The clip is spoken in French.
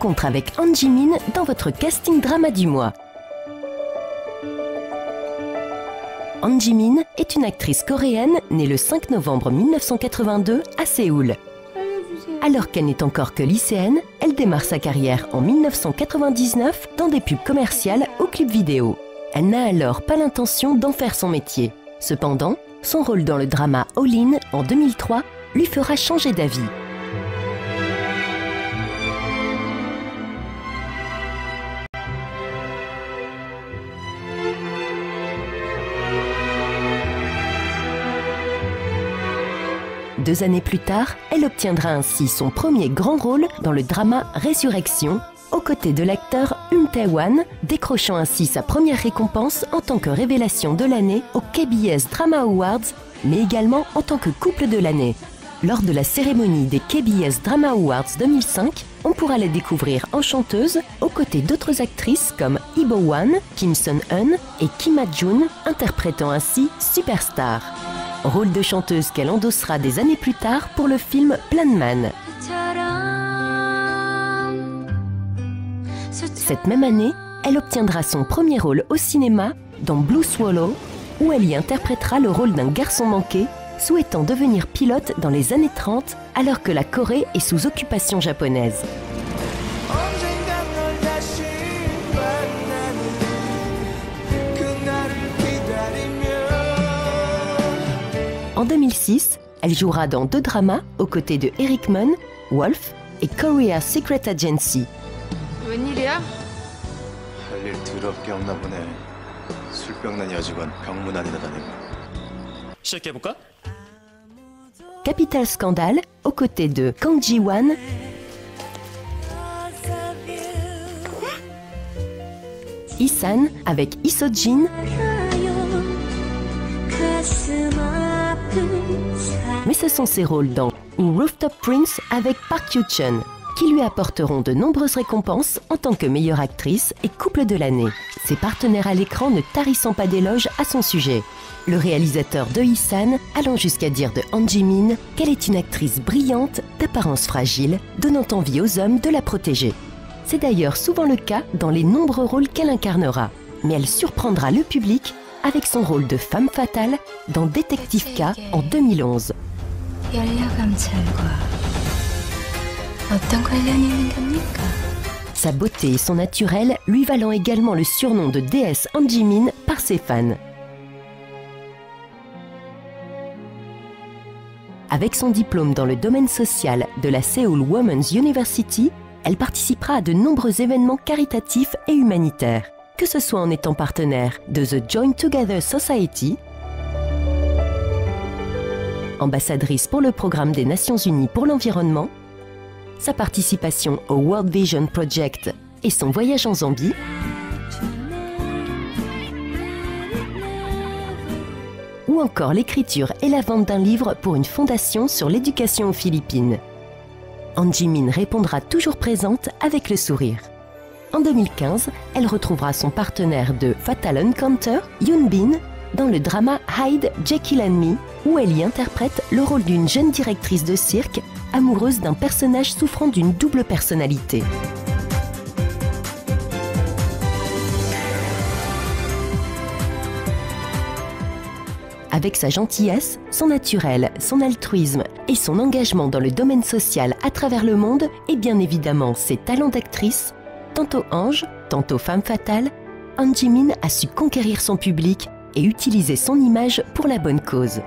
rencontre avec Han Ji-min dans votre casting drama du mois. Han Ji-min est une actrice coréenne née le 5 novembre 1982 à Séoul. Alors qu'elle n'est encore que lycéenne, elle démarre sa carrière en 1999 dans des pubs commerciales ou clips vidéo. Elle n'a alors pas l'intention d'en faire son métier. Cependant, son rôle dans le drama All In en 2003 lui fera changer d'avis. Deux années plus tard, elle obtiendra ainsi son premier grand rôle dans le drama Résurrection, aux côtés de l'acteur Um Tae-wan, décrochant ainsi sa première récompense en tant que révélation de l'année aux KBS Drama Awards, mais également en tant que couple de l'année. Lors de la cérémonie des KBS Drama Awards 2005, on pourra la découvrir en chanteuse aux côtés d'autres actrices comme Ibo Wan, Kim Sun-eun et Kim Ha-jun, interprétant ainsi Superstar rôle de chanteuse qu'elle endossera des années plus tard pour le film Plan Man. Cette même année, elle obtiendra son premier rôle au cinéma dans Blue Swallow, où elle y interprétera le rôle d'un garçon manqué souhaitant devenir pilote dans les années 30 alors que la Corée est sous occupation japonaise. En 2006, elle jouera dans deux dramas aux côtés de Eric Munn, Wolf et Korea Secret Agency. 웬일이야? 할일 더럽게 없나 보네. 술병난 여직원 병문 안에다 다니고. 시작해볼까? Capital Scandal aux côtés de Kang Ji-wan, Isan avec Isojin, ce sont ses rôles dans Rooftop Prince avec Park Yoo-chun qui lui apporteront de nombreuses récompenses en tant que meilleure actrice et couple de l'année. Ses partenaires à l'écran ne tarissant pas d'éloges à son sujet. Le réalisateur de Isan allant jusqu'à dire de Han Ji-min qu'elle est une actrice brillante, d'apparence fragile, donnant envie aux hommes de la protéger. C'est d'ailleurs souvent le cas dans les nombreux rôles qu'elle incarnera, mais elle surprendra le public avec son rôle de femme fatale dans Détective K en 2011. Sa beauté et son naturel lui valant également le surnom de déesse Han Ji-min par ses fans. Avec son diplôme dans le domaine social de la Seoul Women's University, elle participera à de nombreux événements caritatifs et humanitaires, que ce soit en étant partenaire de The Join Together Society, ambassadrice pour le programme des Nations Unies pour l'environnement, sa participation au World Vision Project et son voyage en Zambie, ou encore l'écriture et la vente d'un livre pour une fondation sur l'éducation aux Philippines. Han Ji-min répondra toujours présente avec le sourire. En 2015, elle retrouvera son partenaire de Fatal Encounter, Yoon Bin, dans le drama Hyde, Jekyll and Me, où elle y interprète le rôle d'une jeune directrice de cirque amoureuse d'un personnage souffrant d'une double personnalité. Avec sa gentillesse, son naturel, son altruisme et son engagement dans le domaine social à travers le monde et bien évidemment ses talents d'actrice, tantôt ange, tantôt femme fatale, Han Ji-min a su conquérir son public et utiliser son image pour la bonne cause.